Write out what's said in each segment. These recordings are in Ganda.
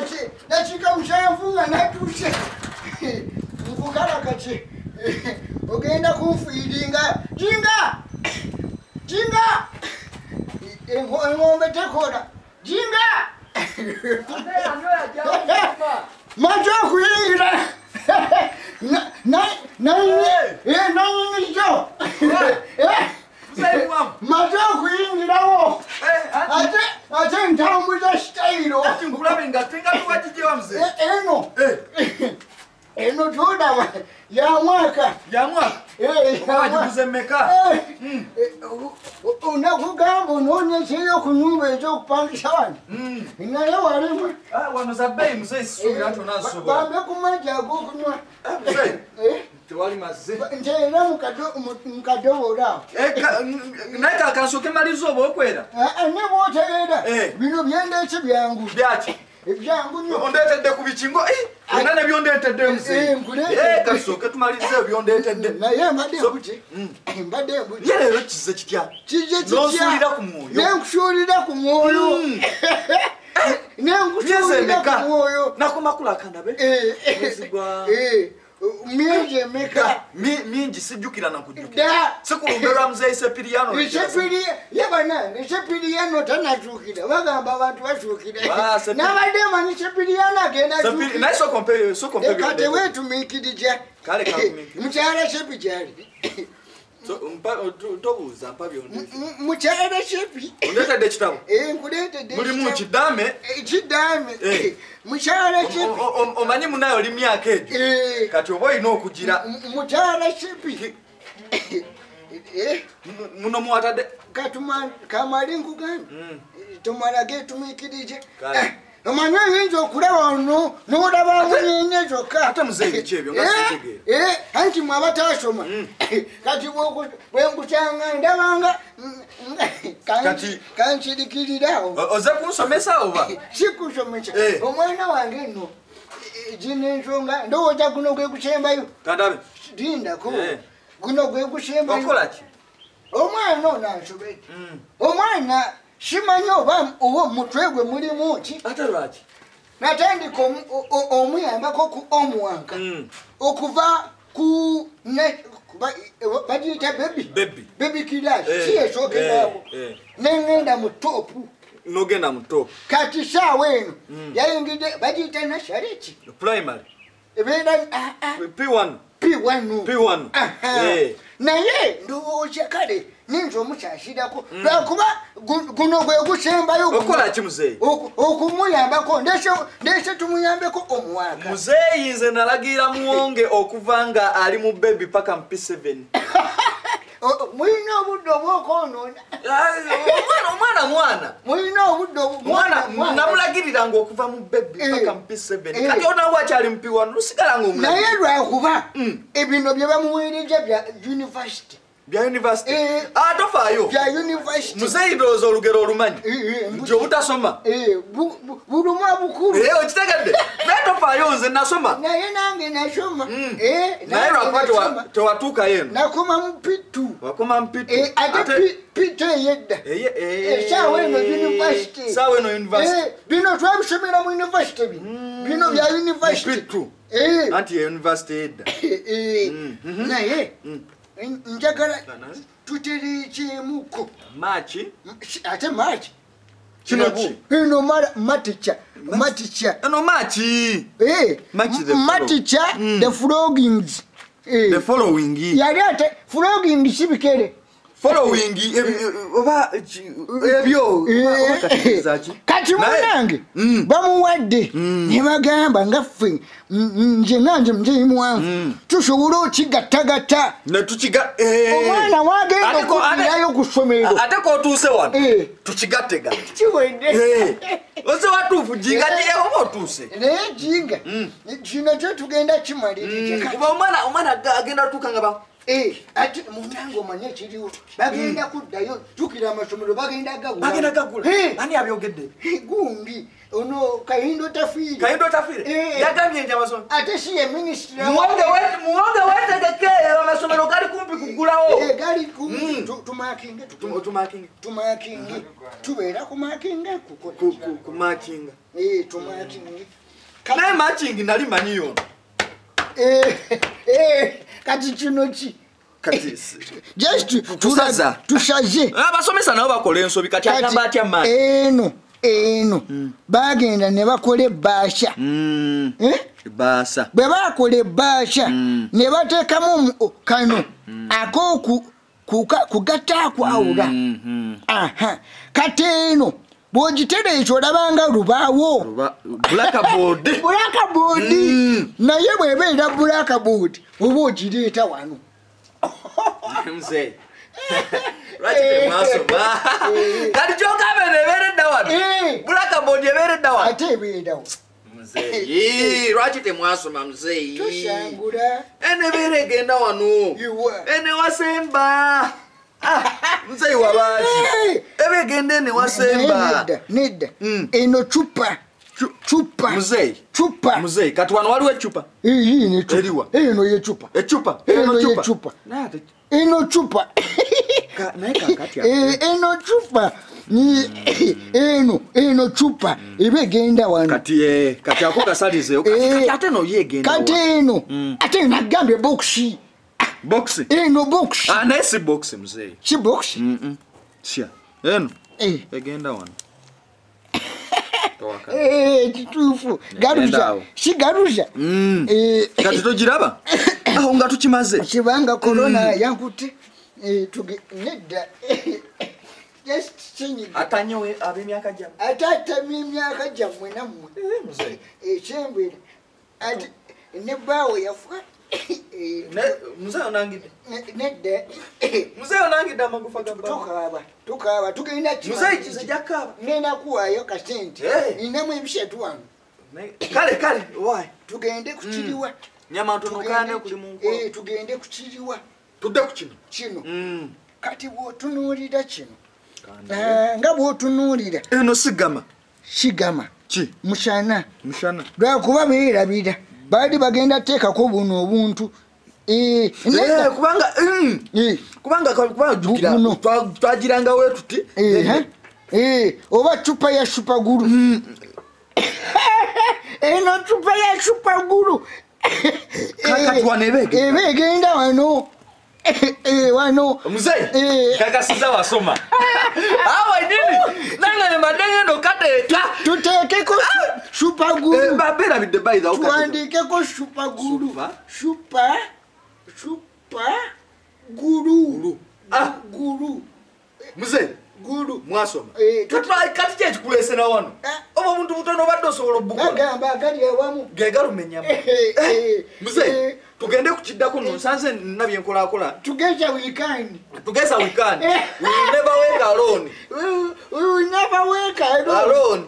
kache ndasvika mushayafunga natushe mukukara kache ukaenda kumfiidinga jinga jinga ng'ombe tekora jinga macho akuingira nanyinyicho mate okuyingirawo ate entambuza sitayiro eno. eno tolaba ya mwaka ya mwaka. wagiguze mmeka onakugamba onoonyeseyo ku nyumba ez'okupangisa wano naye walimu wano za bbeeyi mzee sisuubira nti onansobola bambe ku majja ag'okunywa tewali mazze nteera mukadobola awo Eh, ka- n- naye kakansooke maliriza oba okwera ne bwotegeera bino byendeese byangu byaki ebyangu nyo. Ondeetedde ku bikingo era ne byondeetedde mzee Eh, kasooke tumalirize ebyondeetedde naye mbadde mbuti. ye leero kize kitya? N'osuulira ku mwoyo. nenkusuulira ku mwoyo. Mm. nenkusuulira ku mwoyo. Nakomakula akandabe Uh, mingi mika mingi sijjukira nakujjukira sikulumberwa muzeeyi sepiriyano yabana ne sepiriyano tanazuukira bagamba abantu bazuukire n'abadde manyi sepiriyano agenda kati weetumiikirija mukyala sepi gyali ntobuuza mpa byonmukyala kibi ondeetedde ekitabo muli mu kiddaame kiddaame mukyala kibi omanyi munaye oli myaka egyo? Eh. Kati oba olina okugira mukyala kibi muno muwatadde kamali nkugambye mm. eh, tomala getumiikirije omanyi oyinza okulaba ono n'olaba munyenye zokka ate muzeeyi biki ebyo? Nga Eh, sintegeera. eh, anti mwe abatasoma kati bwoku- bwe nkukyanga ndabanga mm, mm, Kati- kankirikirirawo O- oze kunsomesa oba sikusomesa Eh. omwana wange nno eh, gino ensonga ndowooza guno gwe gusembayo kandabe lindako Eh. guno gwe gusembayo okola ki? Omwana ono ansobedde. Mm. omwana simanyi oba oba mutwe gwe mulimu ki? Ate lwaki? Natandika omuyambako ku omuwanka. Mm. okuva ku bagiyita bebi bebi kirasi Eh, si esookerwako eh, eh. neŋŋenda mu topu nogenda mu top kati saawa eno yayingidde bagiyita nashareki primary. Ebeera ah, ah, p1 p1 P1. Aha. Eh. naye ndowooza kale ninza omukyasirako lwakuba gu- guno gwe gusembayo guno. okola ki muzeeyi Oku- okumuyambako ndese- tumuyambeko omuwaka muzeeyi nze nalagira muwonge okuva nga ali mu bebi paka mu p7 O- o- mulina obudde obwokonoona omwana mwana. Mulina obudde obu- mwana mwana- namulagiriranga okuva mu bebi Eh. paka mu p7 Eh. kati onawo akyali mu p1 lusigala nga omulabi naye lwakuba ebino bye bamuweereza bya univesity bya university. Eh, eh. ah, Atofayo bya university. Muzeyidoza olugero olumanyi? Eh, Nti obutasoma? Buluma bukulu. Okitegedde. Naye tofayo nze nasoma. Naye nange nasoma. Mm. Naye lwakuba tewatuuka yeno nakoma mupitu wakoma mupitu ate pitu eyedda. Esaawa eno university saawa eno university bino twabisomera mu university bino. Mm. Bino bya university anti ye university edda mm. mhm. naye njagala Nana. tutereekyemuko maaki ate maaki Kino matica matica maaki Eh, Match the m- frog. matica the floggings. Eh, the following yali ate flogging si bikere following eh, eh, oba ebyo oba ki? kati munange Mm. bamuwadde ne bagamba nga ffe mm, mm, nze nanje muzeyi muwanvu tusobola okigattagatta eh. omwana wagenda okuddirayo ku ssomero. ate kotuuse wano Eh. tukigattega kiwedde oze watuufu jinga oba otuuse? Naye jinga. Kino kyo tugenda kimaliriza kuba omwana agenda tuuka nga Eh, ate munange omanye ekiriwo bagenda kuddayo jukira amasomero bagenda gagula. Bagenda gagula? Eh, ani abyogedde? Eh, gundi ono kayindo tafiire kayindo tafire Eh. yagambye nti amasomero ate si ye minisitira muwonge we- muwonge wetegeke amasomero gali kumpi kugulawo gali ku Mm. tu- tumakinge tu- Tum- tumakinga tumakinge. Tubeera kumakinge Ku- ku- kumakinga tumakinge. Naye makingi nali manyiyo eh, kati kino ki just Kusaza. tusaze abasomesa nabo bakola ensobi kati agamba atya maani eno eno. Bagenda ne bakola ebbaasha Eh? baasa bwe bakola ebbaasha Mm. ne bateekamu kano. Ak'oku kuka- kugatta akwawula. Kati eno bw'ogitereesa olabanga lubaawo. Bulakaboodi Mm. naye bwebeera bulakaboodi oba ogireeta wano. Temasoma kati kyogambe nebeera edda wano? Eh. blackboard ebeera edda wano? Ate ebeerawo muzeeyi lwaki temwasoma muzeeyi enebeera egenda wano. Enewasemba muzeeyi wabaaki Naye enewasemba nedda nedda. Mm. eno cupa cupa. Muzeeyi cupa. Muzeeyi kati wano waliwo ecupa? Eriwa? eno ye cupa ecupa? Eno eno ye cupa eno cupa. Kakati Eh, eno cupa. Eno eno cupa. Eba egenda wano. Kati eh, Eh. eno. Ate nagambye bokisi boksi ino eh, boksi anaye ah, si boksi mzee. Si boksi mm -mm. sha eno eh. egenda wano chitufu eh, garuzha si garuzha mm. eh. kati togiraba aho nga tukimaze kibanga korona mm. yankuti eh, tuge nedda atanyewe ab'emyaka gyammwe ate atami emyaka gyammwe nammwe ekyembere ne bbaawe yafa Eh, muzeeyi onangidde ne- nedda muzeeyi onangidde amagufa ga baba tukaaba tugenda muzeeyi kize gyakaaba nenakuwaayo kasente Eh. ninamu ebisatu wano kale kale wayi tugende kukiriwa nyama ntonokane kuli mu nkola Eh, tugende kukiriwa tudde ku kino? Kino. Mm. kati bw'otunuulira kino Ah, nga bw'otunuulira eno sigama. sigama. Ki? Mushana. Mushana. Lwakuba beerabira baali bagenda teekako buno obuntu. Eh, Eh, mm, Eh, kubanga kubanga jukira Buno. twa- twagirangawo tuti. Ha? Eh, oba cupa ya supagulu eno cupa ya supagulu Kati wano eba egenda. eba egenda wano. Wano. Muzeeyi kakasiza wasoma. Awa nini? Nange mbadde ngenda okateeka tuteekeko shupaguru. Eh, Bapera bidebaiza tuandikeko shupaguru. Shupa? Shupa guru. Ah. Guru. Muze. Gulu mwasoma. Eh, kati kyekikuleesera wano? Ah. oba obuntu butono obadde osobola obukola bagamba agali awamu. Gegalumenyamu Eh, eh, eh. tugende ku kiddako no nsanze nina byenkolakola. Tugeza wikandi tugeza wikani Eh. nebaweeka aloni never work aloni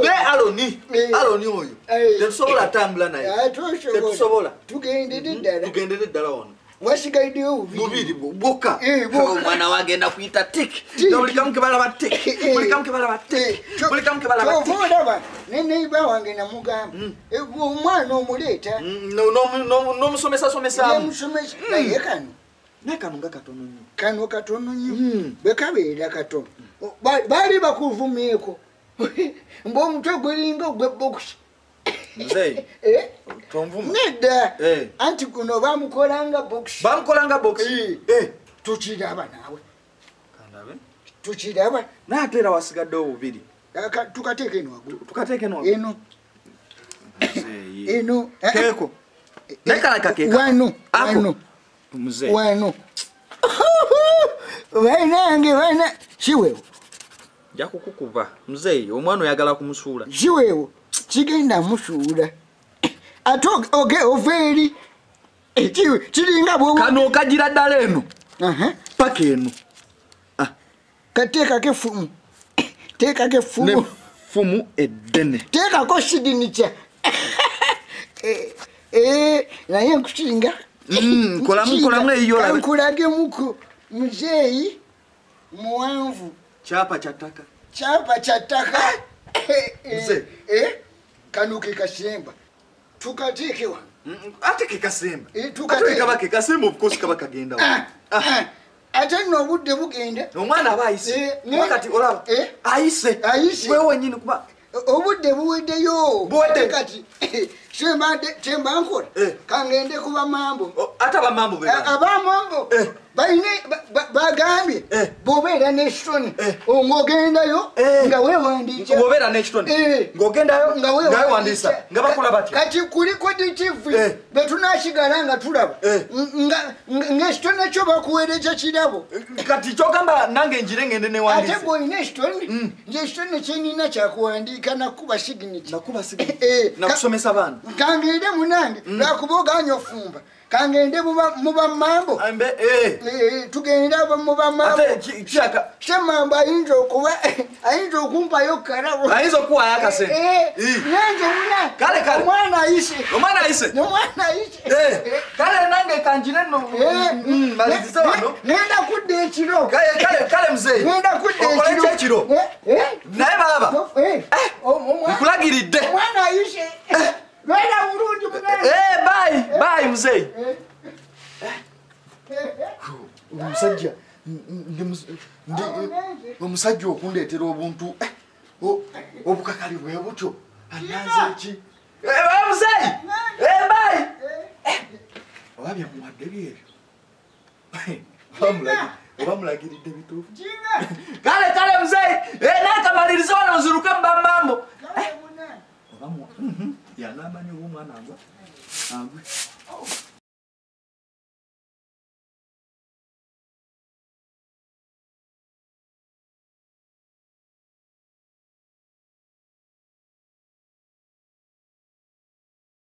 ne aloni. Eh. aloni oyo. Eh. tetusobola atambula naye. Tetusobola. Ddala. Tugendere ddala wano wasigaddeyo bubiri bubiri bwoka Eh, bwokka. omwana wagenda kuyita tik Tik. buli kamu kebalaba tik Eh. buli kamu kebalaba tik buli kamu kebalaba neneiba wange namugamba Eh, bwe omwana omuleeta Mm, no- no- no- n'omusomesasomesaamu yamusomesa naye kano. Naye kano nga katono nnyo kano katono nnyo Mm. bwekabeera katono Ba- baali bakuvumyeko. Mbaomutwe gulinga ogwebokusi Eh, tonvuma nedda? Eh. anti kuno bamukolanga bokusi bamukolanga box Eh. tukiraba naawe. Kandabe? Tukiraba naye ate era wasigaddewo bubiri Aka- tukateeka eno waggulu. Tukateeke no eno. Eno. Eh, keeko. Naye kalaka keeka. Wano. Wano. Muzeeyi wano. Bainange baina siweewo nja kukukuba. Muzeeyi omwana oyagala kumusuula. Siweewo kigenda musuula. Ate ova eri Eh, ki- kiringa kano okagira ddala eno? Paka eno. Kateekako efumu teekako efumu fumu. Eddene. Teekako sidinica naye nkukiringa. Mm, kolamu- kolamu eyiyo olabe. kankulage muko muzeeyi muwanvu. Kyapa kyattaka kyapa kya ttaka. Mzee. Eh, kano ke kasemba tukateekewa Mm, ate kekasemba Eh, kekasemba obukosi kaba kagendawo Ah, ah, ate nno obudde bugenda omwana aba ayise. Eh, kuba kati olaba? Eh. ayise. Ayise. wewe wenyini kuba obudde buweddeyo. Buwedde. Ate kati kyemba nkola Eh. kangende kuba mambo o, ate abamambo be bano. abamambo Eh. baine ba- ba- bagambye Eh. bwobeera nesitoni Eh. ng'ogendayo Eh. nga wewandiika bwobeera n'ekitone Eh. ng'ogendayo nga nga wewandiisa nga bakula batya kati kuliko ditivi Eh. betunasigala nga tulaba Eh. Nga- nga- ng'ekitone kyo bakuweereza kirabo kati kyogamba nange njire ngende ate newandiise bwolina ekitone Mm. nze ekitone kyenina kyakuwandiika nakuba siginiti nakuba sigi Eh, nakusomesa baana kangende munange lwakuba oganya ofumba kangende muba- muba mambo. Eh. Eh, abo muba mambo. Ate ki- kyaka semambo ayinza okuba ayinza okumpayo karabo ayinza okuwayo akasente Eh, Eh. nange muna Kale, kale. omwana ayise. Omwana ayise? Omwana ayise. Eh, kale nange kanjire nno Mm, malizise wano. ngenda kudda ekiro. Kale kale kale muzeeyi ngenda kudda okole ki ekiro? Eh, eh, naye baba. Eh, nkulagiridde omwana ayise lwera bulungi munange Eh, bayi bayi muzeeyi Eh, eh, omusajja ndi mus- ndi- omusajja okundeetera obuntu. Eh, obukakali bwe butyo. Ananze eki muzeeyi bayi oba byamuwadde byebyo oba mulagiridde bituufu